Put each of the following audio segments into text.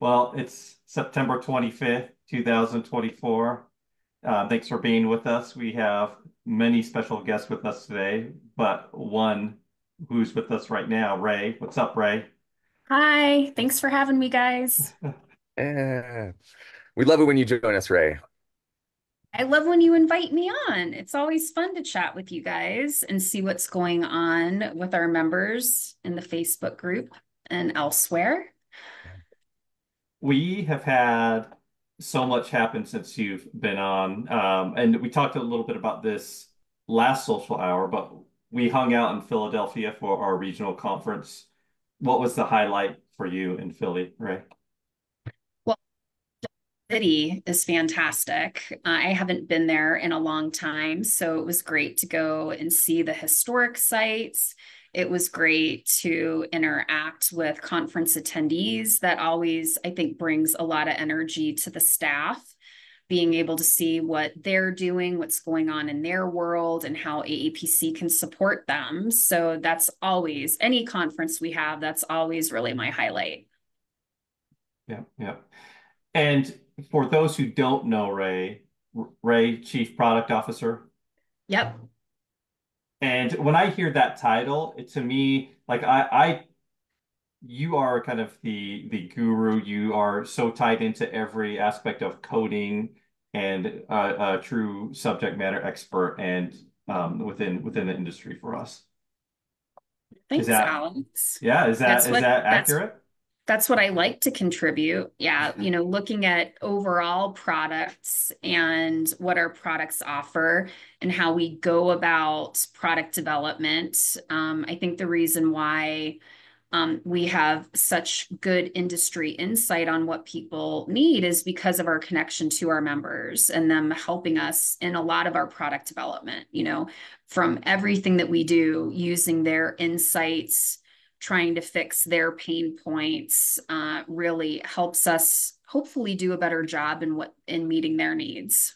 Well, it's September 25th, 2024. Uh, thanks for being with us. We have many special guests with us today, but one who's with us right now, Ray. What's up, Ray? Hi, thanks for having me, guys. Yeah. We love it when you join us, Ray. I love when you invite me on. It's always fun to chat with you guys and see what's going on with our members in the Facebook group and elsewhere. We have had so much happen since you've been on. Um, and we talked a little bit about this last social hour, but we hung out in Philadelphia for our regional conference. What was the highlight for you in Philly, Ray? Well, city is fantastic. I haven't been there in a long time, so it was great to go and see the historic sites. It was great to interact with conference attendees. That always, I think, brings a lot of energy to the staff, being able to see what they're doing, what's going on in their world, and how AAPC can support them. So that's always, any conference we have, that's always really my highlight. Yeah, yeah. And for those who don't know Ray, Ray, Chief Product Officer. Yep. And when I hear that title, it to me, like I, I, you are kind of the the guru. You are so tied into every aspect of coding and uh, a true subject matter expert and um, within within the industry for us. Thanks, that, Alex. yeah, is that That's is what that accurate? That's what I like to contribute. Yeah, you know, looking at overall products and what our products offer and how we go about product development. Um, I think the reason why um, we have such good industry insight on what people need is because of our connection to our members and them helping us in a lot of our product development, you know, from everything that we do using their insights trying to fix their pain points uh, really helps us hopefully do a better job in what in meeting their needs.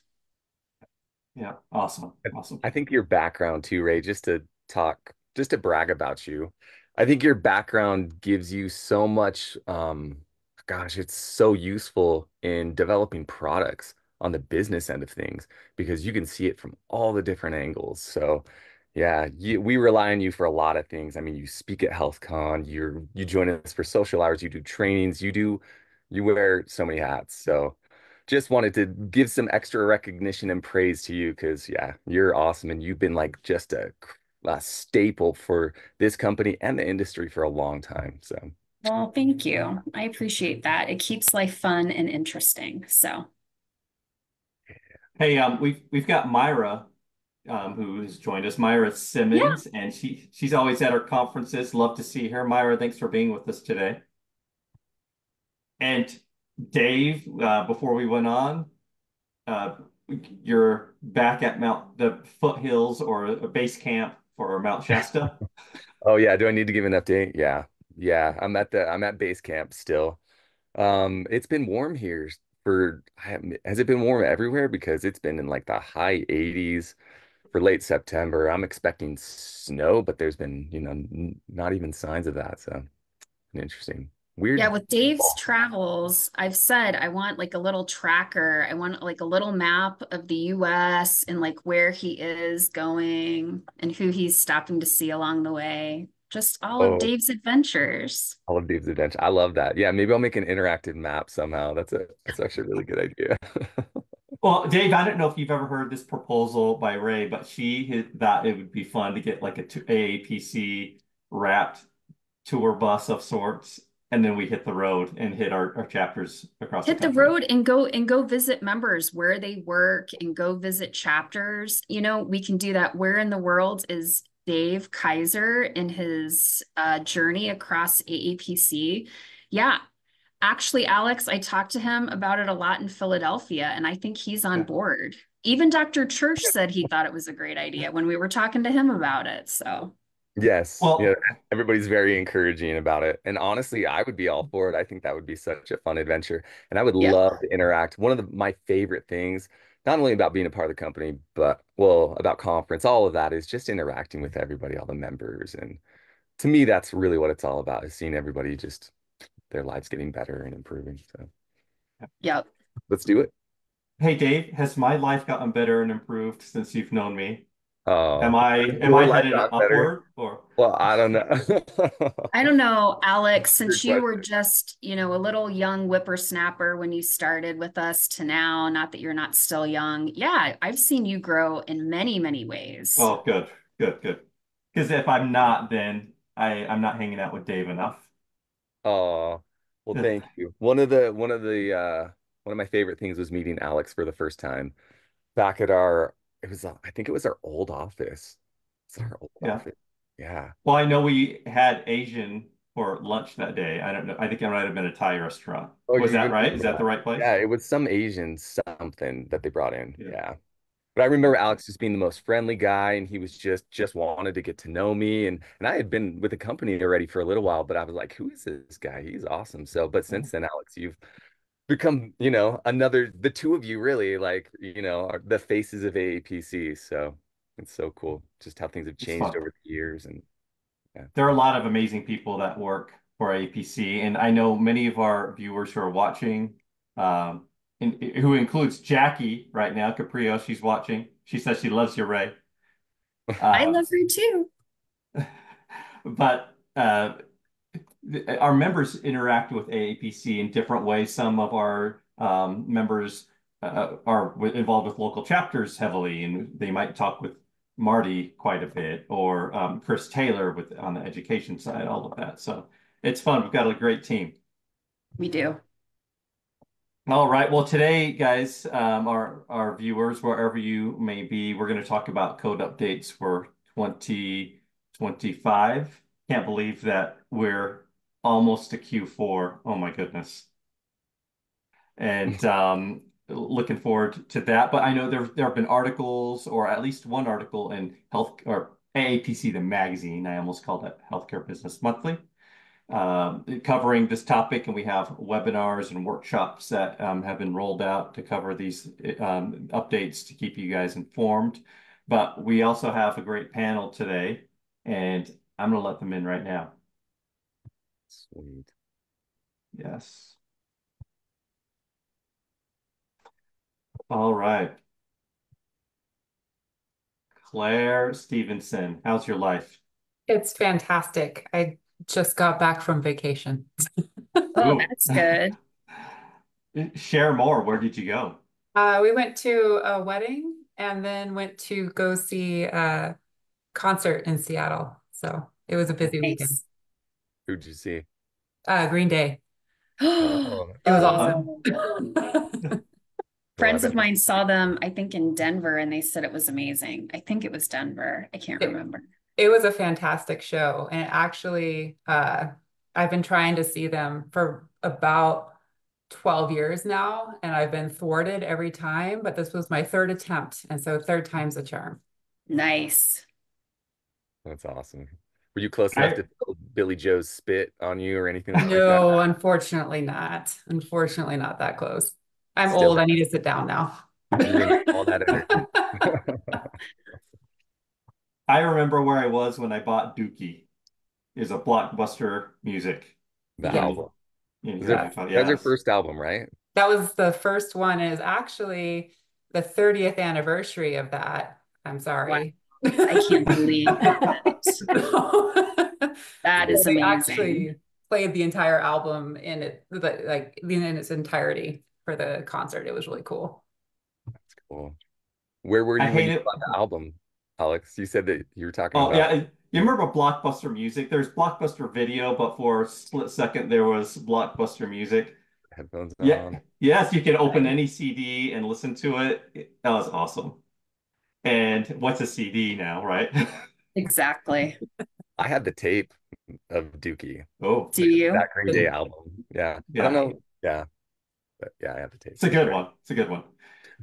Yeah, awesome, awesome. I think your background too, Ray, just to talk, just to brag about you. I think your background gives you so much, um, gosh, it's so useful in developing products on the business end of things because you can see it from all the different angles. So yeah, you, we rely on you for a lot of things. I mean, you speak at HealthCon, you're you join us for social hours, you do trainings, you do you wear so many hats. So just wanted to give some extra recognition and praise to you because yeah, you're awesome and you've been like just a, a staple for this company and the industry for a long time. So well, thank you. I appreciate that. It keeps life fun and interesting. So hey, um, we've we've got Myra um, who has joined us, Myra Simmons, yeah. and she she's always at our conferences. Love to see her. Myra, thanks for being with us today. And Dave, uh, before we went on, uh, you're back at Mount the foothills or a base camp for Mount Shasta. oh yeah, do I need to give an update? Yeah, yeah, I'm at the I'm at base camp still. Um, it's been warm here for has it been warm everywhere because it's been in like the high 80s for late September. I'm expecting snow, but there's been, you know, not even signs of that. So interesting. Weird. Yeah, with Dave's travels, I've said I want like a little tracker. I want like a little map of the US and like where he is going and who he's stopping to see along the way. Just all oh, of Dave's adventures. All of Dave's adventures. I love that. Yeah, maybe I'll make an interactive map somehow. That's a that's actually a really good idea. Well, Dave, I don't know if you've ever heard this proposal by Ray, but she thought it would be fun to get like a AAPC wrapped tour bus of sorts, and then we hit the road and hit our, our chapters across. Hit the, the road and go and go visit members where they work and go visit chapters. You know, we can do that. Where in the world is Dave Kaiser in his uh, journey across AAPC? Yeah, Actually, Alex, I talked to him about it a lot in Philadelphia, and I think he's on board. Even Dr. Church said he thought it was a great idea when we were talking to him about it. So, yes, well, yeah, everybody's very encouraging about it. And honestly, I would be all for it. I think that would be such a fun adventure, and I would yeah. love to interact. One of the, my favorite things, not only about being a part of the company, but well, about conference, all of that is just interacting with everybody, all the members, and to me, that's really what it's all about: is seeing everybody just their lives getting better and improving. So Yep. let's do it. Hey Dave, has my life gotten better and improved since you've known me? Oh, Am I am I headed got better? upward or Well, I don't know. I don't know, Alex, since you were just, you know, a little young whippersnapper when you started with us to now, not that you're not still young. Yeah, I've seen you grow in many, many ways. Oh, good, good, good. Because if I'm not, then I I'm not hanging out with Dave enough. Oh, well, thank you. One of the one of the uh one of my favorite things was meeting Alex for the first time back at our it was uh, I think it was our old office. It's our old Yeah. office. Yeah. Well, I know we had Asian for lunch that day. I don't know. I think it might have been a Thai restaurant. Oh, Was that right? Is that the right place? Yeah, it was some Asian something that they brought in. Yeah. Yeah. But I remember Alex just being the most friendly guy and he was just just wanted to get to know me and and I had been with the company already for a little while, but I was like, who is this guy? He's awesome. So, but since then, Alex, you've become, you know, another the two of you really like, you know, are the faces of AAPC. So it's so cool just how things have changed over the years and There are a lot of amazing people that work for APC, and I know many of our viewers who are watching, um, in, who includes Jackie right now, Caprio. She's watching. She says she loves you, Ray. I Uh, love her too. but uh, th- our members interact with AAPC in different ways. Some of our um, members uh, are w- involved with local chapters heavily, and they might talk with Marty quite a bit, or um, Chris Taylor with on the education side, all of that. So it's fun. We've got a great team. We do. All right. Well, today, guys, um, our our viewers, wherever you may be, we're going to talk about code updates for 2025. Can't believe that we're almost to Q4. Oh my goodness. And um, looking forward to that. But I know there there have been articles, or at least one article in Health or AAPC, the magazine. I almost called it Healthcare Business Monthly um, covering this topic, and we have webinars and workshops that um, have been rolled out to cover these um, updates to keep you guys informed. But we also have a great panel today, and I'm going to let them in right now. sweet. Yes. All right. Claire Stevenson, how's your life? It's fantastic. I just got back from vacation. Oh, that's good. Share more. Where did you go? Uh, we went to a wedding and then went to go see a concert in Seattle. So it was a busy weekend. Nice. Who'd you see? Uh, Green Day. Oh, It was awesome. Friends of mine saw them, I think in Denver, and they said it was amazing. I think it was Denver. I can't It- remember. It was a fantastic show. And actually, uh, I've been trying to see them for about 12 years now, and I've been thwarted every time, but this was my third attempt. And so third time's a charm. Nice. That's awesome. Were you close I- enough to feel Billie Joe's spit on you or anything like that? No, unfortunately not. Unfortunately, not that close. I'm Still- old. I need to sit down now. All that energy. I remember where I was when I bought Dookie. Is a blockbuster music. The Yeah. album. Yeah, Was their- exactly. That was their first album, right? That was the first one, and it's actually the 30th anniversary of that. I'm sorry. I can't believe it. That is They amazing. actually played the entire album in it, like in its entirety for the concert. It was really cool. That's cool. Where were you when hate you it- bought the album, Alex? You said that you were talking Oh about yeah, you remember Blockbuster music? There's Blockbuster video, but for a split second there was Blockbuster music. headphones Yeah, on. yes, you can open any CD and listen to it. That was awesome. And what's a CD now, right? Exactly. I had the tape of Dookie, Oh, Do you? that Green Day mm-hmm. album. Yeah. I Yeah. don't know. Yeah. But yeah, I have the tape. it's a good one. It's a good one.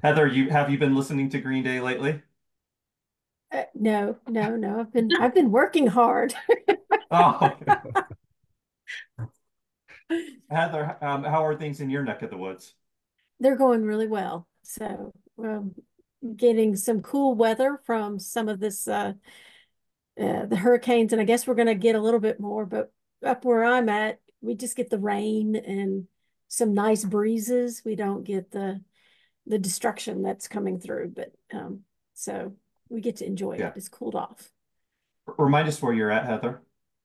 Heather, you have you been listening to Green Day lately? Uh, no, no, no. I've been I've been working hard. Oh, Heather, um, how are things in your neck of the woods? They're going really well. So, um, getting some cool weather from some of this uh, uh the hurricanes, and I guess we're gonna get a little bit more, but up where I'm at, we just get the rain and some nice breezes. We don't get the the destruction that's coming through, but um, so we get to enjoy Yeah. it. It's cooled off. Remind us where you're at, Heather.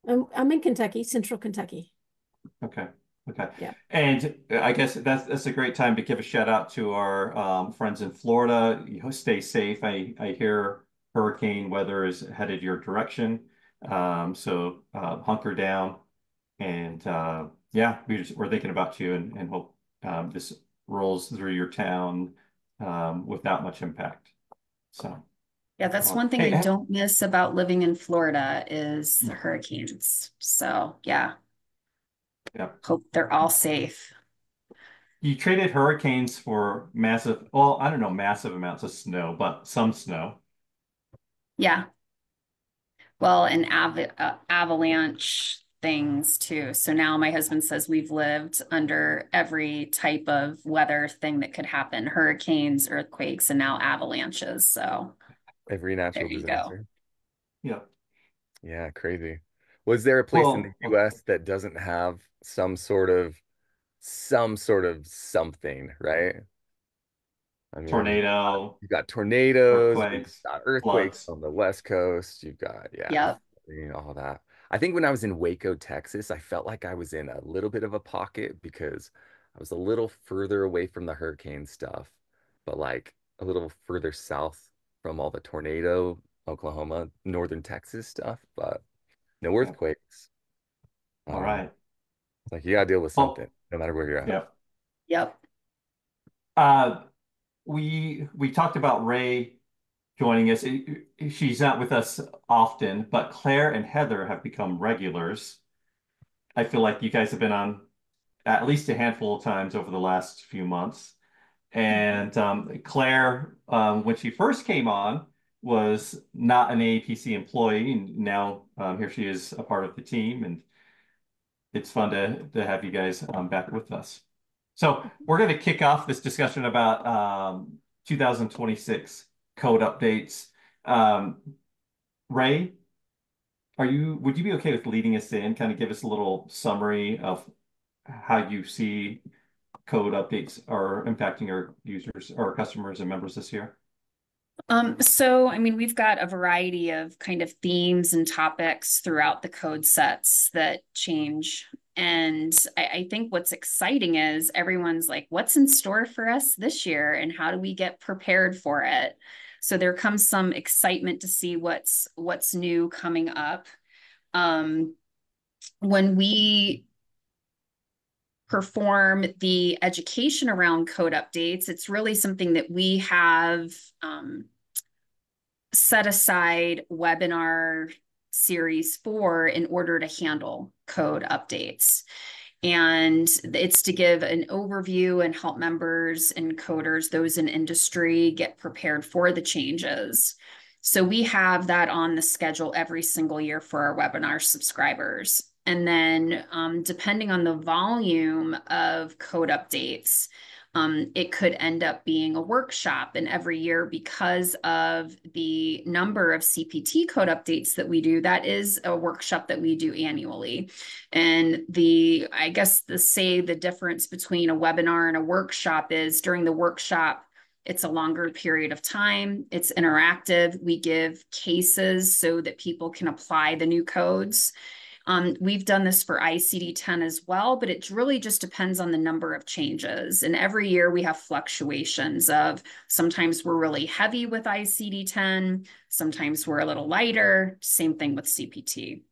I'm, I'm in Kentucky, central Kentucky. Okay. Okay. Yeah. And I guess that's that's a great time to give a shout out to our um, friends in Florida. You know, stay safe. I I hear hurricane weather is headed your direction. Um, so uh, hunker down. And uh, yeah, we just, we're thinking about you and, and hope um, this rolls through your town um, without much impact. So Yeah, that's one thing hey, I ha- don't miss about living in Florida is the hurricanes. So yeah. Yeah. Hope they're all safe. you traded hurricanes for massive, well, I don't know, massive amounts of snow, but some snow. Yeah. Well, and av uh, avalanche things too. So now my husband says we've lived under every type of weather thing that could happen, hurricanes, earthquakes, and now avalanches. So Every natural you go. disaster. Yeah. Yeah, crazy. Was there a place in the US that doesn't have some sort of some sort of something, right? I mean, Tornado. you've got tornadoes, you've Earthquakes, got earthquakes floods. on the West Coast, you've got yeah, Yep. you know, all that. I think when I was in Waco, Texas, I felt like I was in a little bit of a pocket because I was a little further away from the hurricane stuff, but like a little further south from all the tornado, Oklahoma, northern Texas stuff, but no earthquakes. All Um, right. like you gotta deal with Oh, something, no matter where you're at. yeah. Yep. Uh, we we talked about Ray joining us. She's not with us often, but Claire and Heather have become regulars. I feel like you guys have been on at least a handful of times over the last few months. And um, Claire, um, when she first came on, was not an AAPC employee, and now um, here she is, a part of the team, and it's fun to to have you guys um, back with us. So we're going to kick off this discussion about um, 2026 code updates. Um, Ray, are you? Would you be okay with leading us in? Kind of give us a little summary of how you see code updates are impacting our users or customers and members this year. Um, so, I mean, we've got a variety of kind of themes and topics throughout the code sets that change. And I, I think what's exciting is everyone's like, what's in store for us this year and how do we get prepared for it? So there comes some excitement to see what's what's new coming up. Um, when we perform the education around code updates, it's really something that we have um, set aside webinar series for in order to handle code updates. And it's to give an overview and help members and coders, those in industry, get prepared for the changes. So we have that on the schedule every single year for our webinar subscribers. And then um, depending on the volume of code updates, um, it could end up being a workshop. And every year, because of the number of CPT code updates that we do, that is a workshop that we do annually. And the, I guess, the say the difference between a webinar and a workshop is during the workshop, it's a longer period of time. It's interactive. We give cases so that people can apply the new codes. Um, we've done this for ICD 10 as well, but it really just depends on the number of changes. And every year we have fluctuations of sometimes we're really heavy with ICD 10, sometimes we're a little lighter. Same thing with CPT.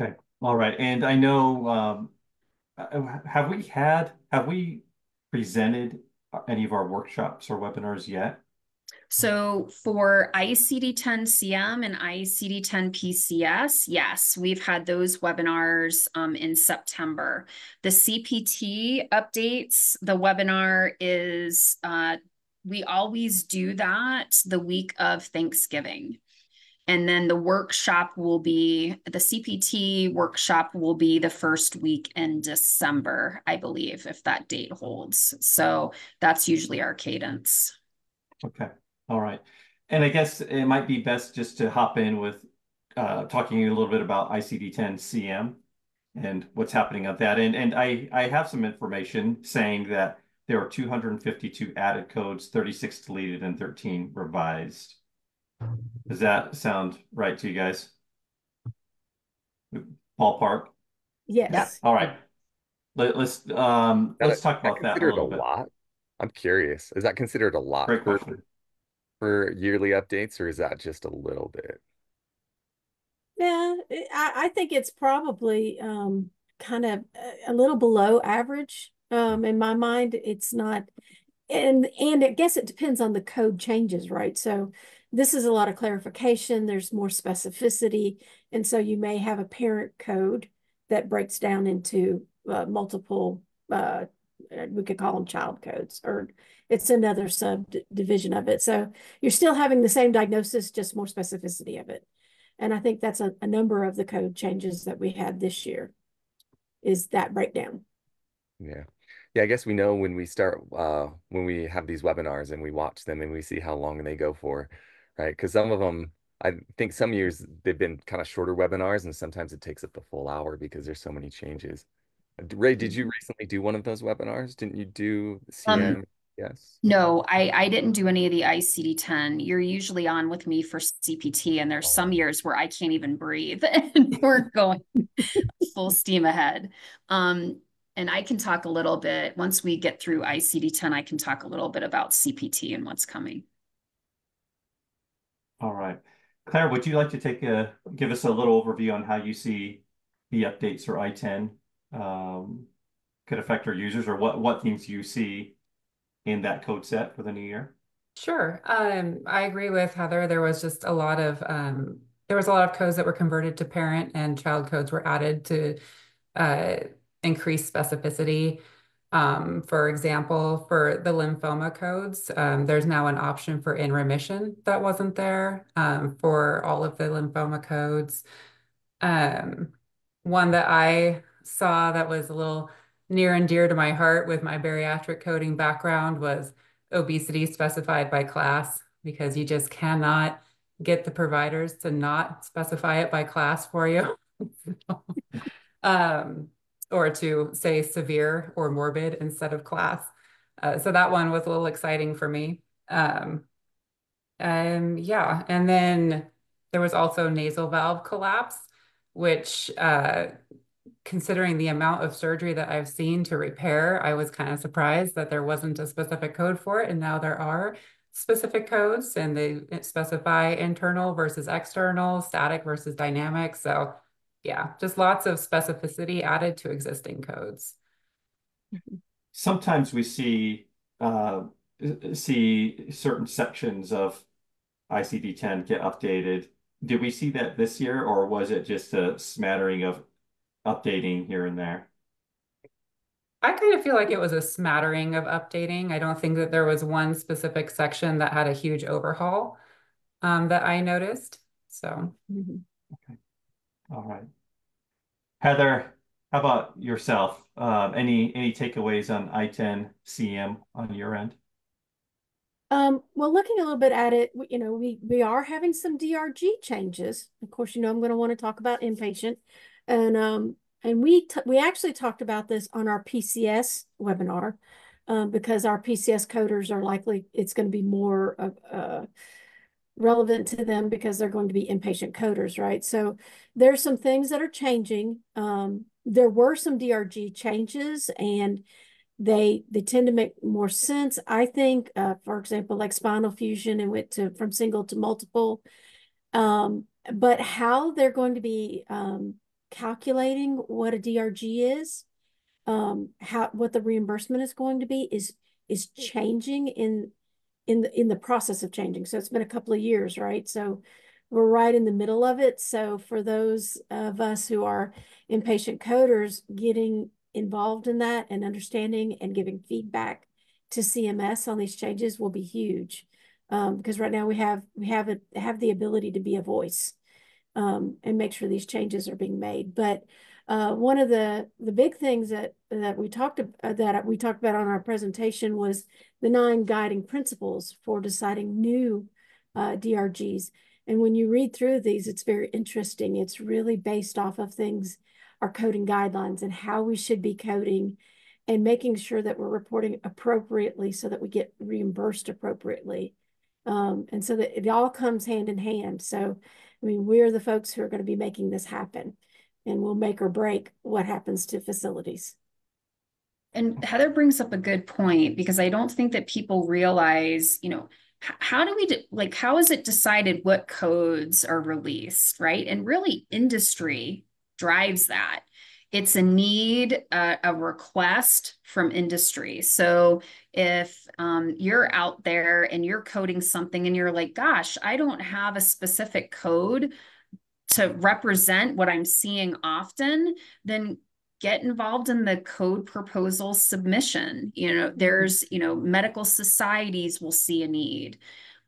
Okay. All right. And I know, um, uh, have we had, have we presented any of our workshops or webinars yet? So for ICD-10 CM and ICD-10 PCS, yes, we've had those webinars um, in September. The CPT updates, the webinar is, uh, we always do that the week of Thanksgiving. And then the workshop will be, the CPT workshop will be the first week in December, I believe, if that date holds. So that's usually our cadence. Okay. All right. And I guess it might be best just to hop in with uh, talking a little bit about ICD-10 CM. and what's happening on that. And and I I have some information saying that there are 252 added codes, 36 deleted, and 13 revised. Does that sound right to you guys? Ballpark? Yes. All right. Let, us um let's talk about that a considered little a bit. lot? I'm curious. Is that considered a lot Great for, question. For yearly updates, or is that just a little bit? Yeah, I, I think it's probably um kind of a, little below average. Um, in my mind, it's not, and and I guess it depends on the code changes, right? So this is a lot of clarification. There's more specificity, and so you may have a parent code that breaks down into uh, multiple. Uh, we could call them child codes, or it's another subdivision of it. So you're still having the same diagnosis, just more specificity of it. And I think that's a, a number of the code changes that we had this year is that breakdown. Yeah. Yeah, I guess we know when we start uh when we have these webinars and we watch them and we see how long they go for, right? Because some of them, I think some years they've been kind of shorter webinars and sometimes it takes up the full hour because there's so many changes. Ray, did you recently do one of those webinars? Didn't you do Um, CM? Yes. No, I, I didn't do any of the ICD-10. You're usually on with me for CPT, and there's some years where I can't even breathe and we're going full steam ahead. Um, and I can talk a little bit, once we get through ICD-10, I can talk a little bit about CPT and what's coming. All right. Claire, would you like to take a give us a little overview on how you see the updates for I-10 um, could affect our users or what what things do you see in that code set for the new year? Sure. Um, I agree with Heather. There was just a lot of um, there was a lot of codes that were converted to parent and child codes were added to uh, increase specificity. Um, for example, for the lymphoma codes, um, there's now an option for in remission that wasn't there um, for all of the lymphoma codes. Um, one that I saw that was a little near and dear to my heart with my bariatric coding background was obesity specified by class because you just cannot get the providers to not specify it by class for you. um, or to say severe or morbid instead of class. Uh, so that one was a little exciting for me. Um, and yeah, and then there was also nasal valve collapse, which uh, considering the amount of surgery that I've seen to repair, I was kind of surprised that there wasn't a specific code for it. And now there are specific codes and they specify internal versus external, static versus dynamic. So yeah, just lots of specificity added to existing codes. Sometimes we see uh, see certain sections of ICD-10 get updated. Did we see that this year, or was it just a smattering of updating here and there? I kind of feel like it was a smattering of updating. I don't think that there was one specific section that had a huge overhaul um, that I noticed. So. Mm -hmm. Okay. All right. Heather, how about yourself? Um, any any takeaways on I-10 CM on your end? Um, well, looking a little bit at it, you know, we we are having some DRG changes. Of course, you know, I'm going to want to talk about inpatient, and um, and we we actually talked about this on our PCS webinar, um, because our PCS coders are likely it's going to be more uh, relevant to them because they're going to be inpatient coders, right? So there's some things that are changing. Um, there were some DRG changes and they they tend to make more sense. I think, uh, for example, like spinal fusion and went to from single to multiple. Um, but how they're going to be um, calculating what a DRG is, um, how what the reimbursement is going to be is is changing in in the in the process of changing. So it's been a couple of years, right? So we're right in the middle of it. So for those of us who are inpatient coders, getting involved in that and understanding and giving feedback to CMS on these changes will be huge. Um, because right now we have we have a have the ability to be a voice um, and make sure these changes are being made. But uh, one of the the big things that that we talked uh, that we talked about on our presentation was the nine guiding principles for deciding new uh, DRGs. And when you read through these, it's very interesting. It's really based off of things our coding guidelines and how we should be coding and making sure that we're reporting appropriately so that we get reimbursed appropriately. Um, and so that it all comes hand in hand. So, I mean, we're the folks who are going to be making this happen and we'll make or break what happens to facilities. And Heather brings up a good point because I don't think that people realize, you know, how do we like how is it decided what codes are released, right? And really industry drives that. It's a need, uh, a request from industry. So if um, you're out there and you're coding something and you're like, gosh, I don't have a specific code to represent what I'm seeing often, then get involved in the code proposal submission. You know, there's, you know, medical societies will see a need.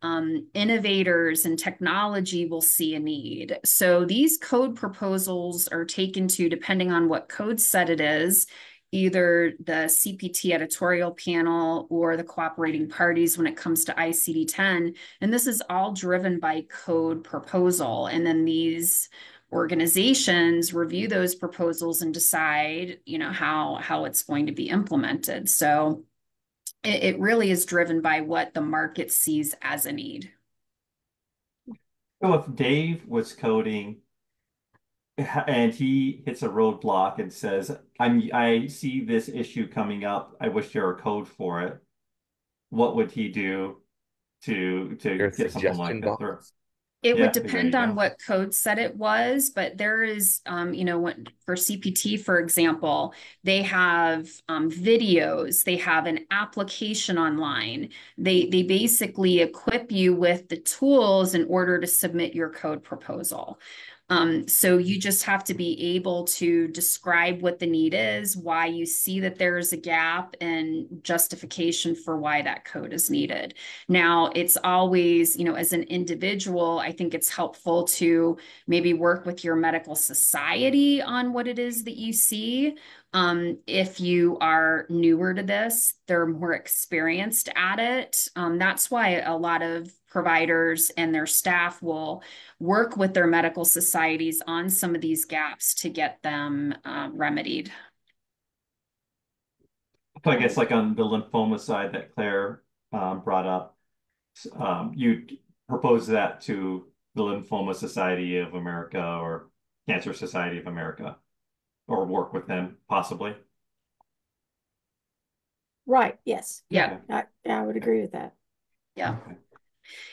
Um, innovators and technology will see a need. So these code proposals are taken to, depending on what code set it is, either the CPT editorial panel or the cooperating parties when it comes to ICD 10. And this is all driven by code proposal. And then these organizations review those proposals and decide, you know, how, how it's going to be implemented. So it, it really is driven by what the market sees as a need. So if Dave was coding and he hits a roadblock and says, "I'm I see this issue coming up. I wish there were code for it." What would he do to to get something like that through? It yeah, would depend on what code set it was, but there is, um, you know, when, for CPT, for example, they have um, videos, they have an application online. They they basically equip you with the tools in order to submit your code proposal. Um, so you just have to be able to describe what the need is, why you see that there is a gap, and justification for why that code is needed. Now, it's always, you know, as an individual, I think it's helpful to maybe work with your medical society on what it is that you see. Um, if you are newer to this, they're more experienced at it. Um, that's why a lot of providers and their staff will work with their medical societies on some of these gaps to get them uh, remedied. I guess like on the lymphoma side that Claire um, brought up, um, you propose that to the Lymphoma Society of America or Cancer Society of America or work with them possibly. Right. Yes. Yeah. I, I would agree with that. Yeah. Okay.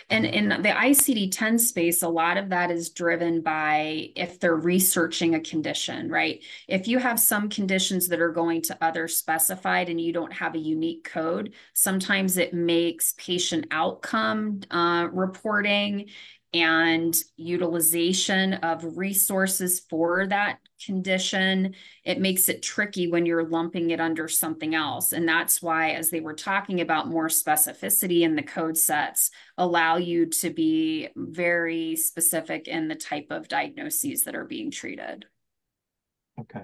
And in the ICD 10 space, a lot of that is driven by if they're researching a condition, right? If you have some conditions that are going to other specified and you don't have a unique code, sometimes it makes patient outcome uh, reporting and utilization of resources for that condition, it makes it tricky when you're lumping it under something else. And that's why, as they were talking about more specificity in the code sets, allow you to be very specific in the type of diagnoses that are being treated. Okay.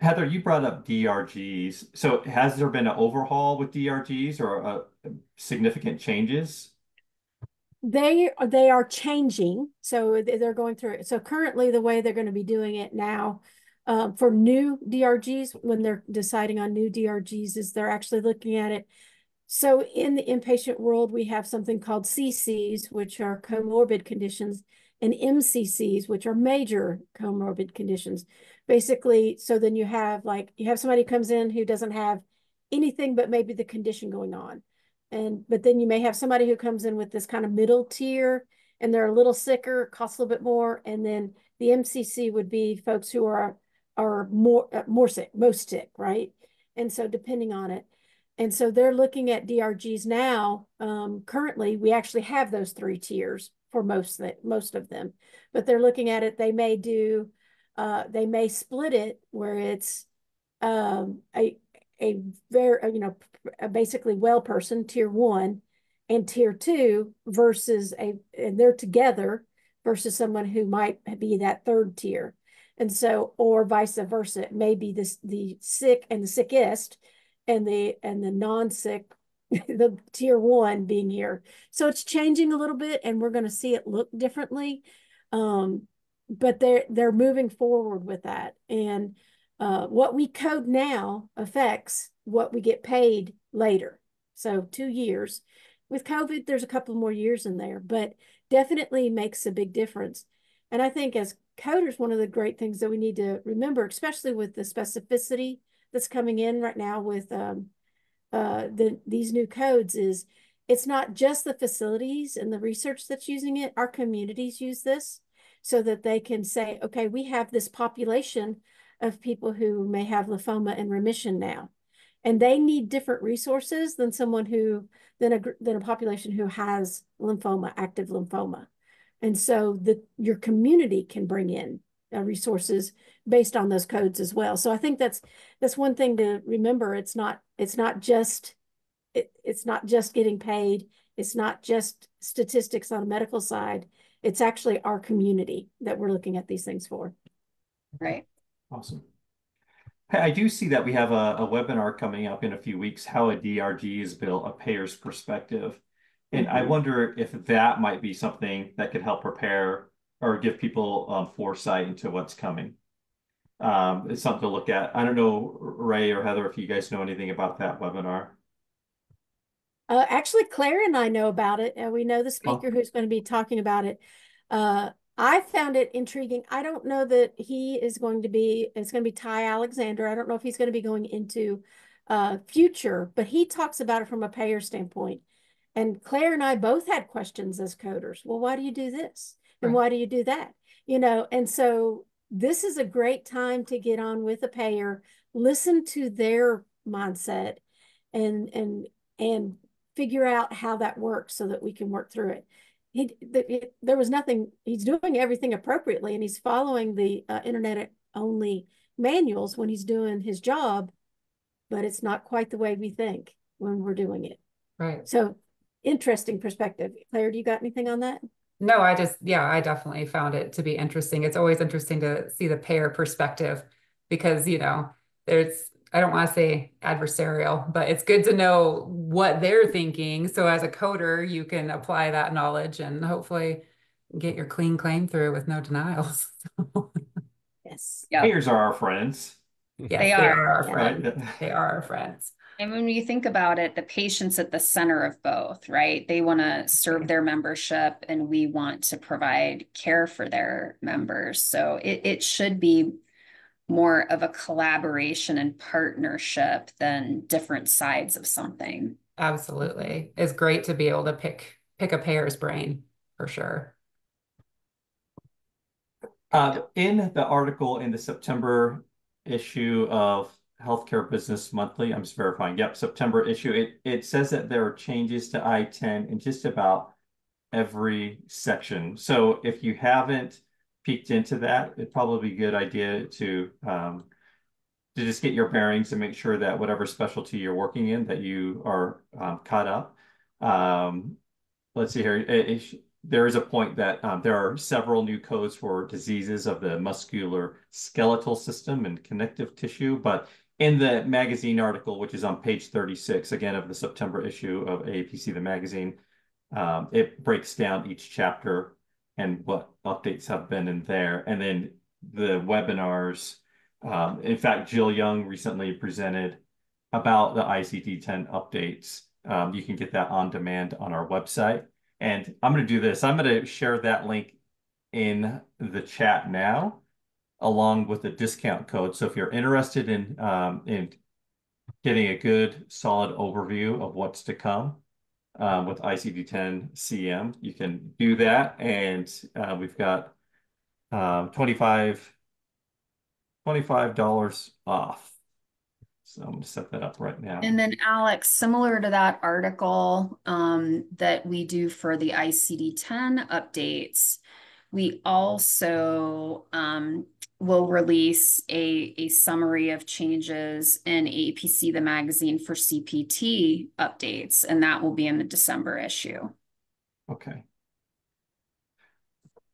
Heather, you brought up DRGs. So has there been an overhaul with DRGs or uh, significant changes? They they are changing. So they're going through it. So currently the way they're going to be doing it now uh, for new drgs when they're deciding on new drgs is they're actually looking at it. So in the inpatient world we have something called ccs which are comorbid conditions and mccs which are major comorbid conditions. Basically so then you have like you have somebody comes in who doesn't have anything but maybe the condition going on and but then you may have somebody who comes in with this kind of middle tier and they're a little sicker, costs a little bit more. And then the MCC would be folks who are are more uh, more sick, most sick, right? And so depending on it. And so they're looking at DRGs now. Um, currently, we actually have those three tiers for most most of them, but they're looking at it. They may do, uh, they may split it where it's um, a a very, uh, you know, basically well person, tier one, and tier two versus a, and they're together versus someone who might be that third tier. And so, or vice versa, it may be this, the sick and the sickest and the, and the non-sick, the tier one being here. So it's changing a little bit and we're going to see it look differently. Um, but they're they're moving forward with that. And uh, what we code now affects what we get paid later. So two years. With COVID, there's a couple more years in there, but definitely makes a big difference. And I think as coders, one of the great things that we need to remember, especially with the specificity that's coming in right now with um, uh, the these new codes, is it's not just the facilities and the research that's using it. Our communities use this so that they can say, okay, we have this population of people who may have lymphoma in remission now. And they need different resources than someone who, than a, than a population who has lymphoma, active lymphoma. And so the, your community can bring in uh, resources based on those codes as well. So I think that's, that's one thing to remember. It's not, it's not just, it, it's not just getting paid. It's not just statistics on a medical side it's actually our community that we're looking at these things for. Right. Awesome. I do see that we have a, a webinar coming up in a few weeks, how a DRG is built, a payer's perspective. And mm -hmm. I mm-hmm. wonder if that might be something that could help prepare or give people um, foresight into what's coming. Um, it's something to look at. I don't know, Ray or Heather, if you guys know anything about that webinar. Uh, actually, Claire and I know about it, and we know the speaker oh. who's going to be talking about it. Uh, I found it intriguing. I don't know that he is going to be, it's going to be Ty Alexander. I don't know if he's going to be going into uh, future, but he talks about it from a payer standpoint. And Claire and I both had questions as coders. Well, why do you do this? And right. why do you do that? You know, and so this is a great time to get on with a payer, listen to their mindset and and and figure out how that works so that we can work through it. He, it, there was nothing, he's doing everything appropriately and he's following the uh, internet only manuals when he's doing his job, but it's not quite the way we think when we're doing it. Right. So interesting perspective. Claire, do you got anything on that? No, I just, yeah, I definitely found it to be interesting. It's always interesting to see the payer perspective because, you know, there's I don't want to say adversarial, but it's good to know what they're thinking. So as a coder, you can apply that knowledge and hopefully get your clean claim through with no denials. yes. Yep. Payers are our friends. Yes, they, are. they are our friends. They are our friends. And when you think about it, the patient's at the center of both, right? They want to serve their membership and we want to provide care for their members. So it, it should be more of a collaboration and partnership than different sides of something. Absolutely. It's great to be able to pick pick a payer's brain for sure. Uh, in the article in the September issue of Healthcare Business Monthly, I'm just verifying, yep, September issue, it, it says that there are changes to I-10 in just about every section. So if you haven't peeked into that, it'd probably be a good idea to um, to just get your bearings and make sure that whatever specialty you're working in, that you are um, caught up. Um, let's see here. It, it, there is a point that um, there are several new codes for diseases of the muscular skeletal system and connective tissue, but in the magazine article, which is on page 36, again, of the September issue of AAPC, the magazine, um, it breaks down each chapter and what updates have been in there. And then the webinars. Um, in fact, Jill Young recently presented about the ICD-10 updates. Um, you can get that on demand on our website. And I'm going to do this. I'm going to share that link in the chat now, along with the discount code. So if you're interested in um, in getting a good, solid overview of what's to come, um, with ICD-10 CM. You can do that, and uh, we've got um, 25 $25 off. So I'm going to set that up right now. And then Alex, similar to that article um, that we do for the ICD-10 updates, we also um, will release a, a summary of changes in AAPC, the magazine for CPT updates, and that will be in the December issue. Okay.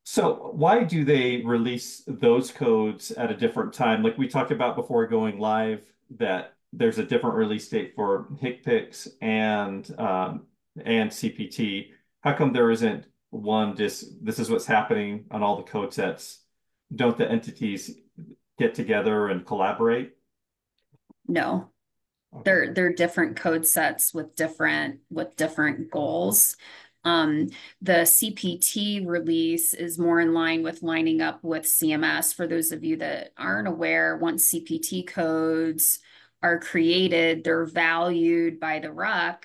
So why do they release those codes at a different time? Like we talked about before going live, that there's a different release date for HCPCS and um, and CPT. How come there isn't one just this is what's happening on all the code sets don't the entities get together and collaborate? No, Okay. they're they're different code sets with different with different goals. Um, the CPT release is more in line with lining up with CMS. For those of you that aren't aware, once CPT codes are created, they're valued by the RUC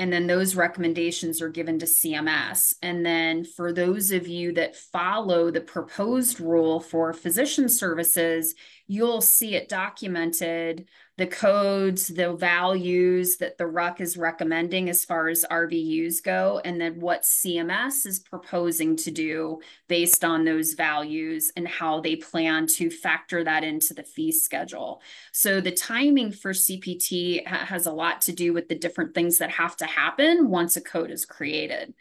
and then those recommendations are given to CMS. And then for those of you that follow the proposed rule for physician services, you'll see it documented the codes, the values that the RUC is recommending as far as RVUs go, and then what CMS is proposing to do based on those values and how they plan to factor that into the fee schedule. So the timing for CPT ha has a lot to do with the different things that have to happen once a code is created.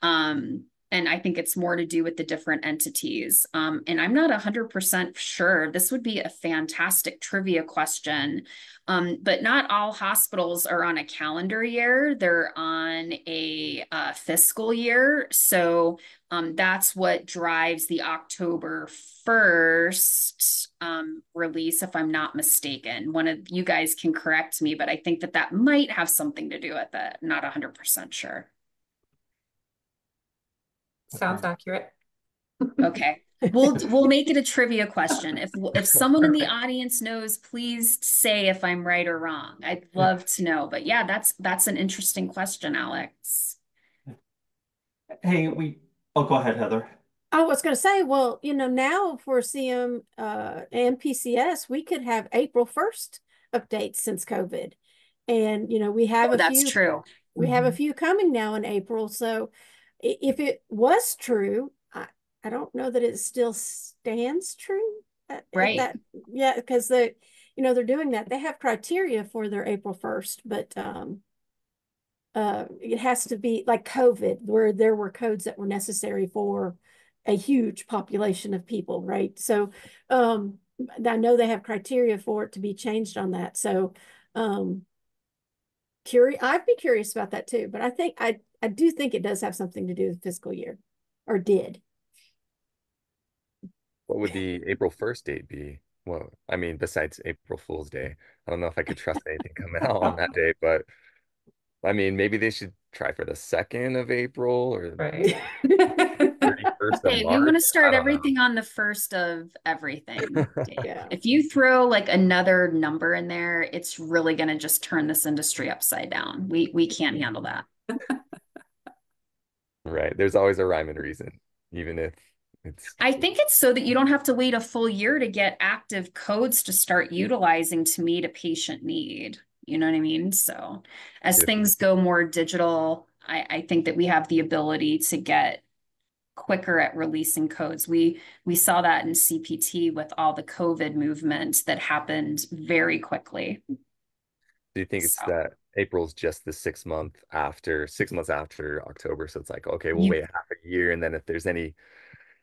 Um, and I think it's more to do with the different entities. Um, and I'm not 100% sure. This would be a fantastic trivia question. Um, but not all hospitals are on a calendar year, they're on a uh, fiscal year. So um, that's what drives the October 1st um, release, if I'm not mistaken. One of you guys can correct me, but I think that that might have something to do with it. Not 100% sure. Sounds accurate. Okay. We'll we'll make it a trivia question. If if someone in the audience knows, please say if I'm right or wrong. I'd love to know. But yeah, that's that's an interesting question, Alex. Hey, we, oh, go ahead, Heather. I was going to say, well, you know, now for CM uh, and PCS, we could have April 1st updates since COVID. And, you know, we have Oh, a that's few, true. we have a Mhm. few coming now in April. So i- if it was true, I, I don't know that it still stands true. uh, at Right. That, yeah, because they, you know, they're doing that. They have criteria for their April 1st, but um, uh, it has to be like COVID, where there were codes that were necessary for a huge population of people, right? So um, I know they have criteria for it to be changed on that. So um, curious, I'd be curious about that too. But I think I I do think it does have something to do with fiscal year, or did. What would the April 1st date be? Well, I mean, besides April Fool's Day, I don't know if I could trust anything coming out on that day, but I mean, maybe they should try for the 2nd of April or Right. 31st of Hey, we want to start I don't know. everything on the first of everything. Yeah. If you throw like another number in there, it's really going to just turn this industry upside down. We we can't handle that. Right. There's always a rhyme and reason, even if it's I think it's so that you don't have to wait a full year to get active codes to start utilizing to meet a patient need. You know what I mean? So as Yeah. things go more digital, I, I think that we have the ability to get quicker at releasing codes. We we saw that in CPT with all the COVID movement that happened very quickly. Do you think it's that April's just the six month after six months after October? So it's like, okay, we'll You- wait half a year, and then if there's any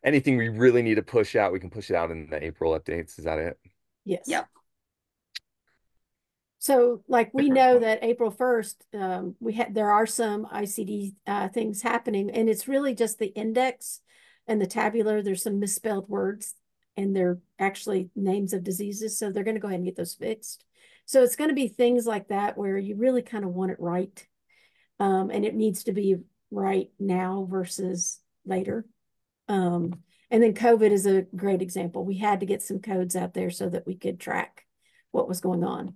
anything we really need to push out, we can push it out in the April updates. Is that it? Yes. Yep. So like we know that April 1st, um, we had, there are some ICD uh, things happening and it's really just the index and the tabular. There's some misspelled words and they're actually names of diseases. So they're going to go ahead and get those fixed. So it's going to be things like that where you really kind of want it right. Um, and it needs to be right now versus later. Um, and then COVID is a great example. We had to get some codes out there so that we could track what was going on.